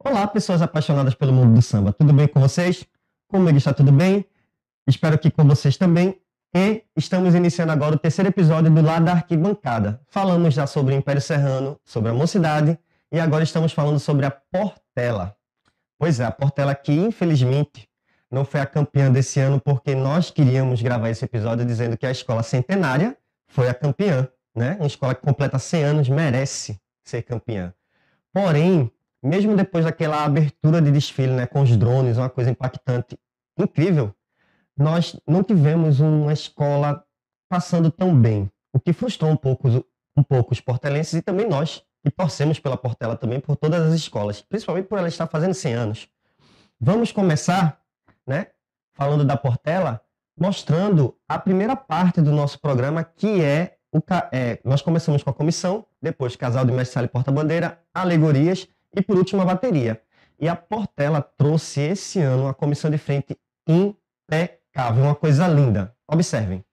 Olá, pessoas apaixonadas pelo mundo do samba. Tudo bem com vocês? Comigo está tudo bem? Espero que com vocês também. E estamos iniciando agora o terceiro episódio do Lado da Arquibancada. Falamos já sobre o Império Serrano, sobre a mocidade e agora estamos falando sobre a Portela. Pois é, a Portela que infelizmente não foi a campeã desse ano porque nós queríamos gravar esse episódio dizendo que a escola centenária foi a campeã, né? Uma escola que completa 100 anos merece ser campeã. Porém, mesmo depois daquela abertura de desfile, né, com os drones, uma coisa impactante, incrível, nós não tivemos uma escola passando tão bem, o que frustrou um pouco, um pouco os portelenses e também nós, que torcemos pela Portela também, por todas as escolas, principalmente por ela estar fazendo 100 anos. Vamos começar, né, falando da Portela, mostrando a primeira parte do nosso programa, que é o é, nós começamos com a comissão, depois casal de mestre e porta-bandeira, alegorias e por último a bateria. E a Portela trouxe esse ano uma comissão de frente impecável, uma coisa linda. Observem.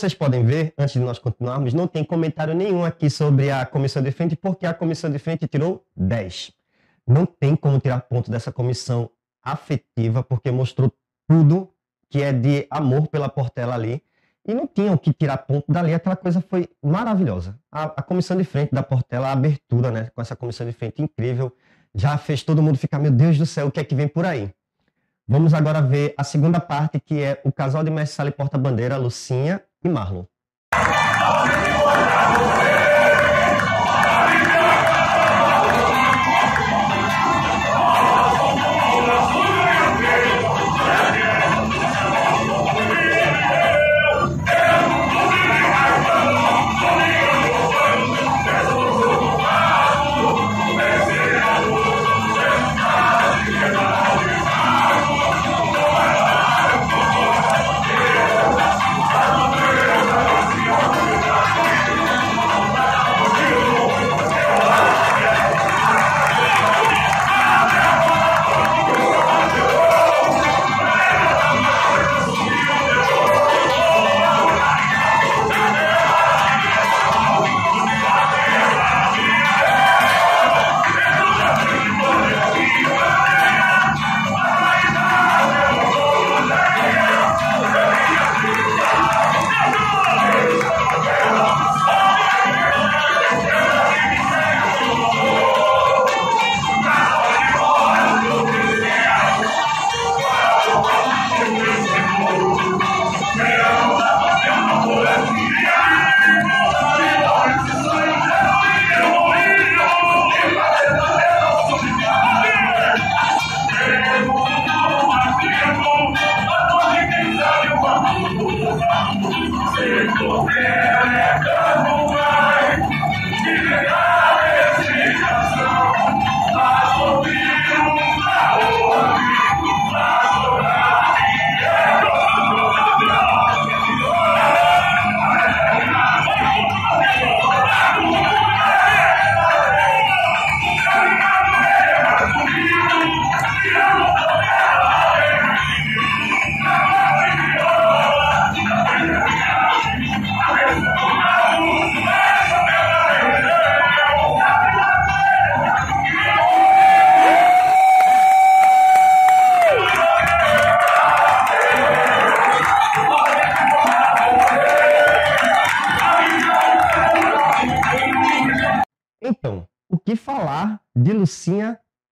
Vocês podem ver, antes de nós continuarmos, não tem comentário nenhum aqui sobre a comissão de frente, porque a comissão de frente tirou 10. Não tem como tirar ponto dessa comissão afetiva, porque mostrou tudo que é de amor pela Portela ali. E não tinham que tirar ponto dali, aquela coisa foi maravilhosa. A, a comissão de frente da Portela, a abertura né, com essa comissão de frente incrível, já fez todo mundo ficar, meu Deus do céu, o que é que vem por aí? Vamos agora ver a segunda parte, que é o casal de mestre sala e porta-bandeira, Lucinha e Marlon.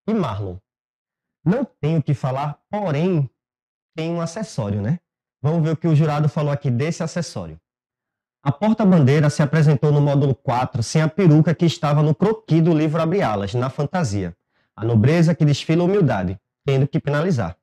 E Marlon. Não tenho o que falar, porém, tem um acessório, né? Vamos ver o que o jurado falou aqui desse acessório. A porta-bandeira se apresentou no módulo 4 sem a peruca que estava no croqui do livro Abre Alas, na fantasia. A nobreza que desfila a humildade, tendo que penalizar.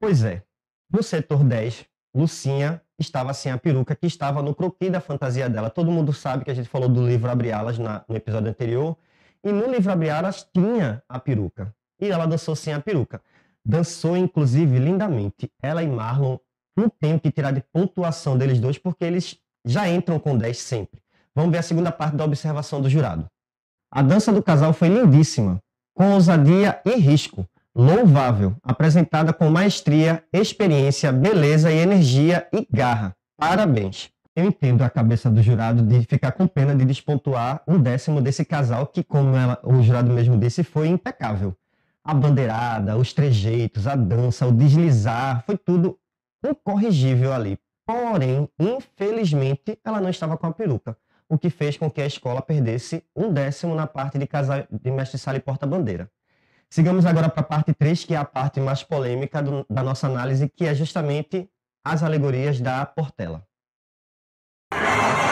Pois é, no setor 10, Lucinha estava sem a peruca que estava no croqui da fantasia dela. Todo mundo sabe que a gente falou do livro Abre Alas na, no episódio anterior. E no livro Abre Alas tinha a peruca. E ela dançou sem a peruca. Dançou, inclusive, lindamente. Ela e Marlon, não tenho que tirar de pontuação deles dois, porque eles já entram com 10 sempre. Vamos ver a segunda parte da observação do jurado. A dança do casal foi lindíssima, com ousadia e risco louvável, apresentada com maestria, experiência, beleza e energia e garra. Parabéns! Eu entendo a cabeça do jurado de ficar com pena de despontuar um décimo desse casal que, como ela, o jurado mesmo disse, foi impecável. A bandeirada, os trejeitos, a dança, o deslizar, foi tudo incorrigível ali. Porém, infelizmente, ela não estava com a peruca, o que fez com que a escola perdesse um décimo na parte de, casal, de mestre-sala e porta-bandeira. Sigamos agora para a parte 3, que é a parte mais polêmica do, da nossa análise, que é justamente as alegorias da Portela. you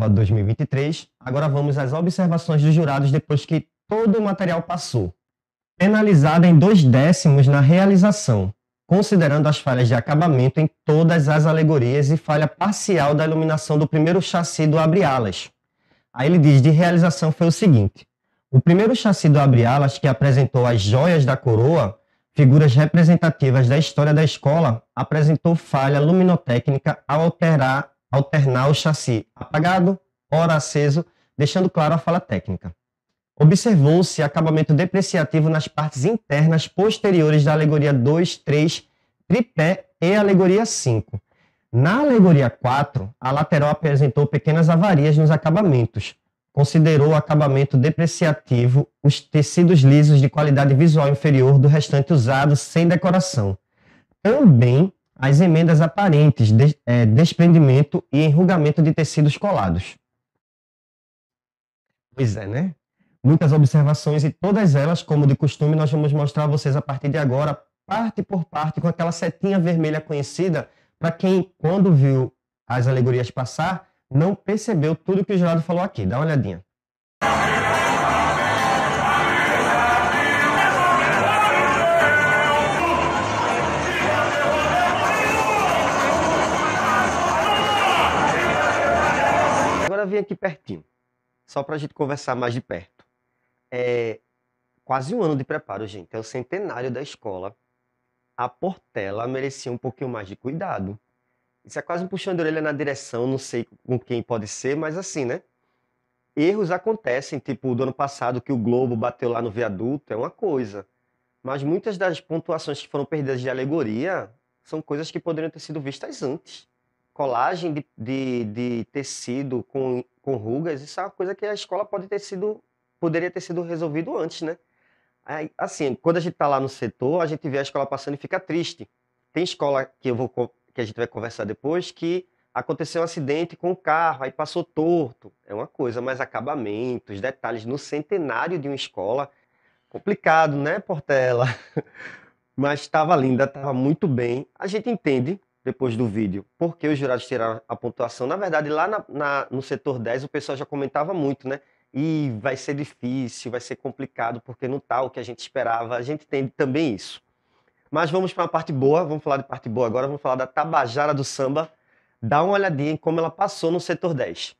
para o Carnaval de 2023. Agora vamos às observações dos jurados depois que todo o material passou. Penalizada em dois décimos na realização, considerando as falhas de acabamento em todas as alegorias e falha parcial da iluminação do primeiro chassi do Abre Alas. Aí ele diz de realização foi o seguinte: O primeiro chassi do Abre Alas, que apresentou as joias da coroa, figuras representativas da história da escola, apresentou falha luminotécnica ao alterar, alternar o chassi apagado, ora aceso, deixando claro a falha técnica. Observou-se acabamento depreciativo nas partes internas posteriores da alegoria 2, 3, tripé e alegoria 5. Na alegoria 4, a lateral apresentou pequenas avarias nos acabamentos, considerou o acabamento depreciativo os tecidos lisos de qualidade visual inferior do restante usado sem decoração. Também as emendas aparentes, de, é, desprendimento e enrugamento de tecidos colados. Pois é, né? Muitas observações e todas elas, como de costume, nós vamos mostrar a vocês a partir de agora, parte por parte, com aquela setinha vermelha conhecida, para quem, quando viu as alegorias passar, não percebeu tudo que o jurado falou aqui. Dá uma olhadinha. Aqui pertinho, só para a gente conversar mais de perto. É quase um ano de preparo, gente. É o centenário da escola. A Portela merecia um pouquinho mais de cuidado. Isso é quase um puxão de orelha na direção, não sei com quem pode ser, mas assim, né? Erros acontecem, tipo do ano passado que o Globo bateu lá no viaduto, é uma coisa. Mas muitas das pontuações que foram perdidas de alegoria são coisas que poderiam ter sido vistas antes. Colagem de, de, de tecido com, com rugas, isso é uma coisa que a escola pode ter sido, poderia ter sido resolvido antes, né? Aí, assim, quando a gente está lá no setor, a gente vê a escola passando e fica triste. Tem escola que eu vou que a gente vai conversar depois, que aconteceu um acidente com o carro, aí passou torto. É uma coisa, mas acabamentos, detalhes no centenário de uma escola, complicado, né, Portela? mas estava linda, estava muito bem. A gente entende, depois do vídeo, por que os jurados tiraram a pontuação. Na verdade, lá na, na, no setor 10, o pessoal já comentava muito, né? E vai ser difícil, vai ser complicado, porque não está o que a gente esperava. A gente entende também isso. Mas vamos para uma parte boa, vamos falar de parte boa agora, vamos falar da Tabajara do Samba. Dá uma olhadinha em como ela passou no setor 10.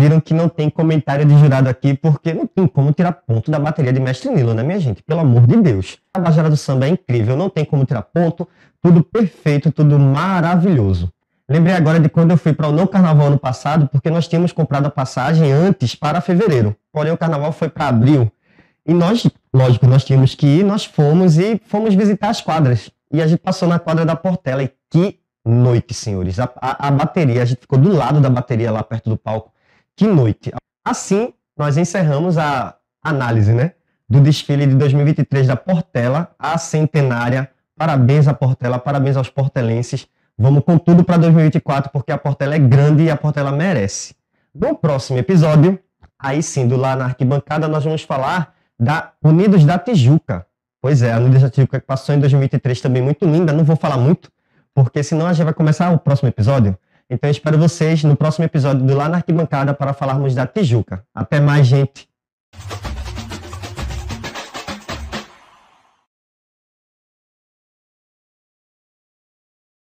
Viram que não tem comentário de jurado aqui, porque não tem como tirar ponto da bateria de Mestre Nilo, né, minha gente? Pelo amor de Deus. A Bajara do Samba é incrível, não tem como tirar ponto, tudo perfeito, tudo maravilhoso. Lembrei agora de quando eu fui para o Não Carnaval ano passado, porque nós tínhamos comprado a passagem antes para fevereiro. Porém, o carnaval foi para abril. E nós, lógico, nós tínhamos que ir, nós fomos e fomos visitar as quadras. E a gente passou na quadra da Portela. E que noite, senhores. A, a, a, bateria, a gente ficou do lado da bateria lá perto do palco. Que noite. Assim, nós encerramos a análise, né? Do desfile de 2023 da Portela, a centenária. Parabéns à Portela, parabéns aos portelenses. Vamos com tudo para 2024, porque a Portela é grande e a Portela merece. No próximo episódio, aí sim, do Lá na Arquibancada, nós vamos falar da Unidos da Tijuca. Pois é, a Unidos da Tijuca que passou em 2023 também muito linda, não vou falar muito, porque senão a gente vai começar o próximo episódio. Então eu espero vocês no próximo episódio do Lá na Arquibancada para falarmos da Tijuca. Até mais, gente!